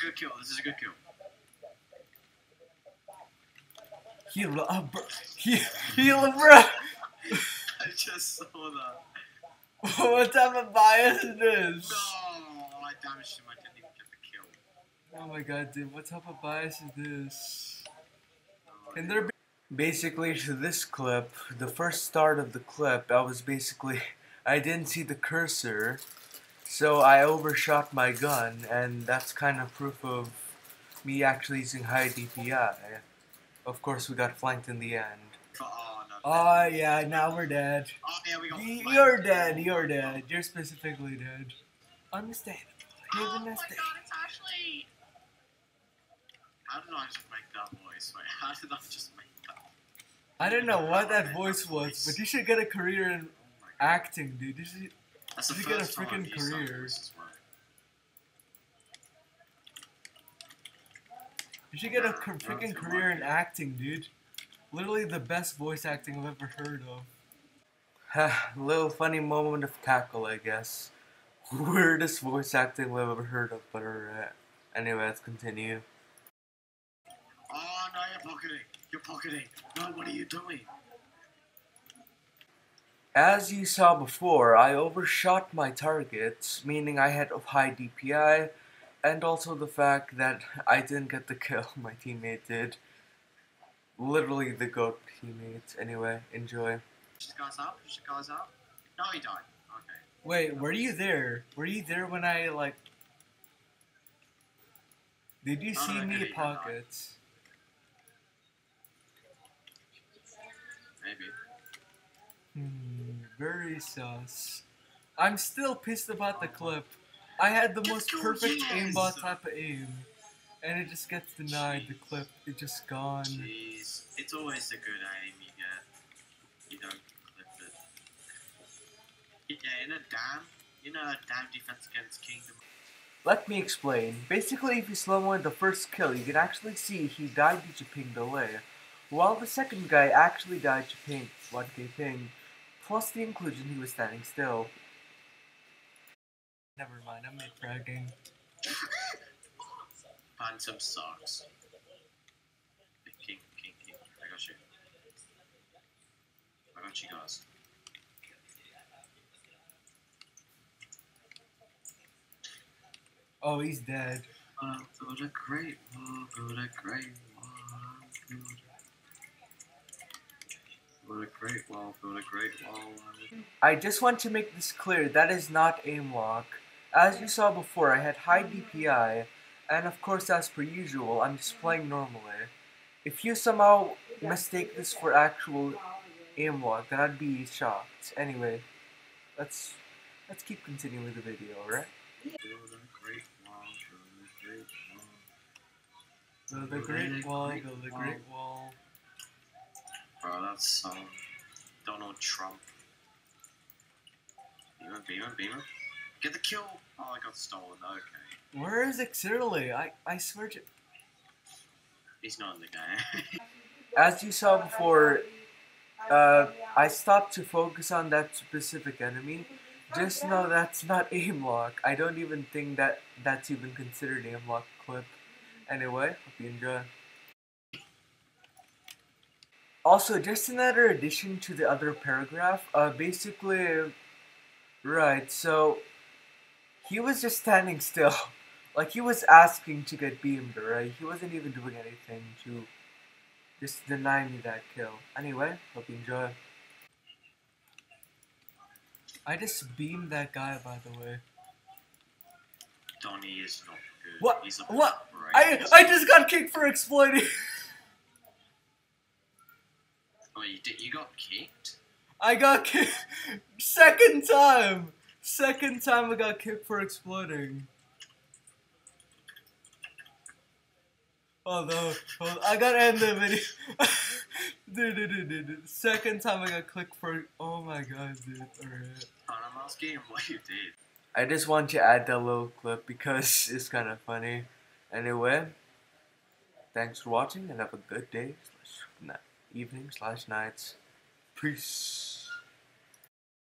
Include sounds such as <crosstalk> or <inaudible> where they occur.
good kill. This is a good kill. Heal up, oh, bro. Heal, heal up, bro. <laughs> I just saw that. <laughs> what type of bias is this? No, I damaged him. I didn't even get the kill. Oh my god, dude, what type of bias is this? Oh, Can there be basically to this clip, the first start of the clip, I was basically <laughs> I didn't see the cursor, so I overshot my gun, and that's kind of proof of me actually using high DPI. Of course, we got flanked in the end. Oh, no. Oh yeah, now we're dead. Oh, yeah, we got You're dead. You're dead. You're specifically dead. Understandable. You Oh my god, it's Ashley! How did I just make that voice? Wait, <laughs> how did I just make that? I don't know what that <laughs> voice was, but you should get a career in Oh acting, dude. You should, That's the you get a first time I've freaking career. voice as well. you should get a freaking career in acting, dude. Literally the best voice acting I've ever heard of. Ha, <sighs> little funny moment of cackle, I guess. <laughs> Weirdest voice acting I've ever heard of, but alright. Anyway, let's continue. Oh no, you're pocketing. You're pocketing. No, what are you doing? As you saw before, I overshot my targets, meaning I had a high DPI, and also the fact that I didn't get the kill <laughs> my teammate did. Literally the GOAT teammates. Anyway, enjoy. Just guys up. Just guys up. No, he died. Okay. Wait, were you there? Were you there when I, like... Did you Oh, see I me did it, pockets? Hmm, very sus. I'm still pissed about the clip. I had the most perfect yes! aimbot type of aim, and it just gets denied. The clip, it just gone. Jeez, it's always a good aim you get. You don't clip it. Yeah, in a damn, you know, a dam defense against Kingdom. Let me explain. Basically, if you slow mo the first kill, you can actually see he died due to ping delay, while the second guy actually died to ping 1k ping, plus the inclusion he was standing still. Never mind, I'm mid fragging. Phantom sucks. King, king, king. I got you. I got you guys. Oh, he's dead. Uh, build a great wall, build a great wall, Build a great wall, build a great wall. I just want to make this clear, that is not aim lock. As you saw before, I had high DPI, and of course as per usual, I'm just playing normally. If you somehow mistake this for actual aim lock, then I'd be shocked. Anyway, let's let's keep continuing with the video, alright? Build a great wall, build a great wall. Build a great wall, Trump. Beamer, Beamer, Beamer. Get the kill! Oh, I got stolen. Okay. Where is Xerly? I, I swear to... He's not in the game. <laughs> As you saw before, uh, I stopped to focus on that specific enemy. Just know that's not <laughs> aim lock. I don't even think that that's even considered aim lock clip. Anyway, hope you enjoy. Also, just another addition to the other paragraph. Uh, basically, right. So he was just standing still, <laughs> like he was asking to get beamed. Right? He wasn't even doing anything to just deny me that kill. Anyway, hope you enjoy. I just beamed that guy, by the way. Donnie is not good. What? What? I I just got kicked for exploiting. Oh, you did? You got kicked? I got kicked <laughs> second time. Second time I got kicked for exploding. Oh no! Hold- I gotta end the video. <laughs> dude, dude, dude, dude, dude. Second time I got clicked for. Oh my god, dude. Alright. I'm asking what you did. I just want to add that little clip because <laughs> it's kind of funny. Anyway, thanks for watching and have a good day slash night, evening slash nights. Peace.